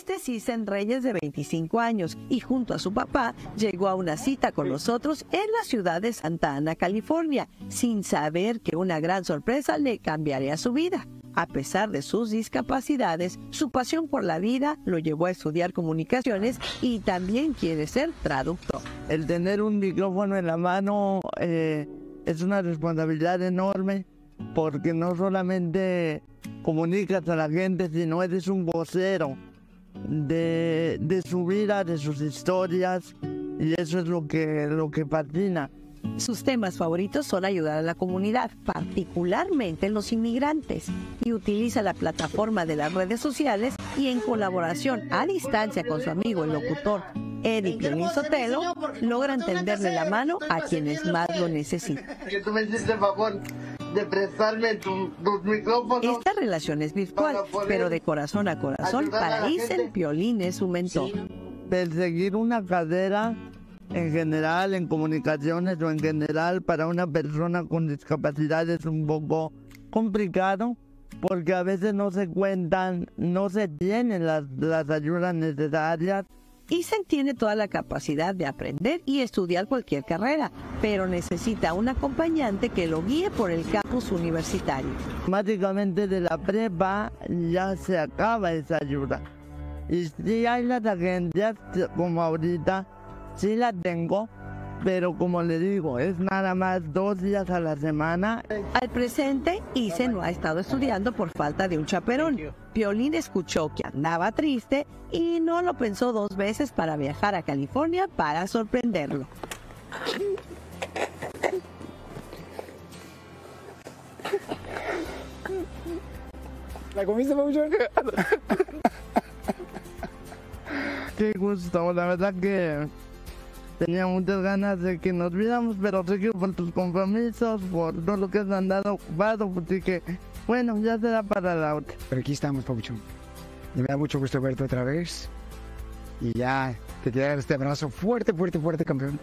Este es Isen Reyes de 25 años y junto a su papá llegó a una cita con nosotros en la ciudad de Santa Ana, California, sin saber que una gran sorpresa le cambiaría su vida. A pesar de sus discapacidades, su pasión por la vida lo llevó a estudiar comunicaciones y también quiere ser traductor. El tener un micrófono en la mano eh, es una responsabilidad enorme porque no solamente comunicas a la gente, sino eres un vocero de, de su vida, de sus historias y eso es lo que, lo que fascina. Sus temas favoritos son ayudar a la comunidad, particularmente los inmigrantes, y utiliza la plataforma de las redes sociales y en colaboración a distancia con su amigo el locutor Eddie Piolín Sotelo, logra tenderle la mano a quienes más lo necesitan. Que tú me hiciste favor de prestarme tus micrófonos. Esta relación es virtual, pero de corazón a corazón, para Isen Piolín es su mentor. Perseguir una cadera en general, en comunicaciones o en general, para una persona con discapacidad es un poco complicado porque a veces no se cuentan, no se tienen las, las ayudas necesarias Isen tiene toda la capacidad de aprender y estudiar cualquier carrera, pero necesita un acompañante que lo guíe por el campus universitario. Automáticamente de la prepa ya se acaba esa ayuda. Y si hay las agencias, como ahorita, sí la tengo, pero como le digo, es nada más dos días a la semana. Al presente, Ise no ha estado estudiando por falta de un chaperón. Piolín escuchó que andaba triste y no lo pensó dos veces para viajar a California para sorprenderlo. ¿La comiste, mucho? Qué gusto, la verdad que tenía muchas ganas de que nos viéramos, pero sé que por tus compromisos, por todo lo que has andado ocupado, pues dije, bueno, ya será para la otra. Pero aquí estamos, Pabuchón. Y me da mucho gusto verte otra vez. Y ya te quiero dar este abrazo fuerte, fuerte, fuerte, campeón.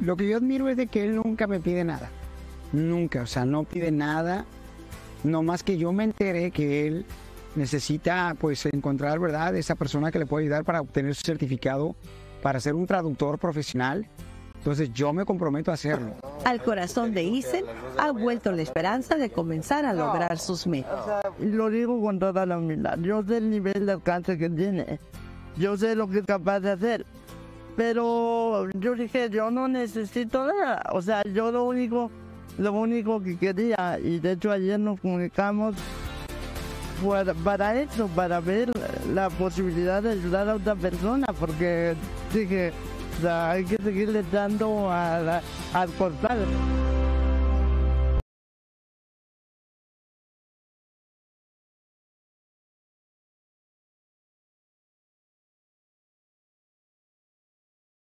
Lo que yo admiro es de que él nunca me pide nada. Nunca, o sea, no pide nada. No más que yo me enteré que él necesita, pues, encontrar, ¿verdad?, esa persona que le puede ayudar para obtener su certificado para ser un traductor profesional. Entonces yo me comprometo a hacerlo. Al corazón de Isen ha vuelto la esperanza de comenzar a lograr sus metas. Lo digo con toda la humildad. Yo sé el nivel de alcance que tiene. Yo sé lo que es capaz de hacer. Pero yo dije, yo no necesito nada. O sea, yo lo único, lo único que quería, y de hecho ayer nos comunicamos para, eso, para ver la posibilidad de ayudar a otra persona, porque dije, o sea, hay que seguirle dando a, al portal.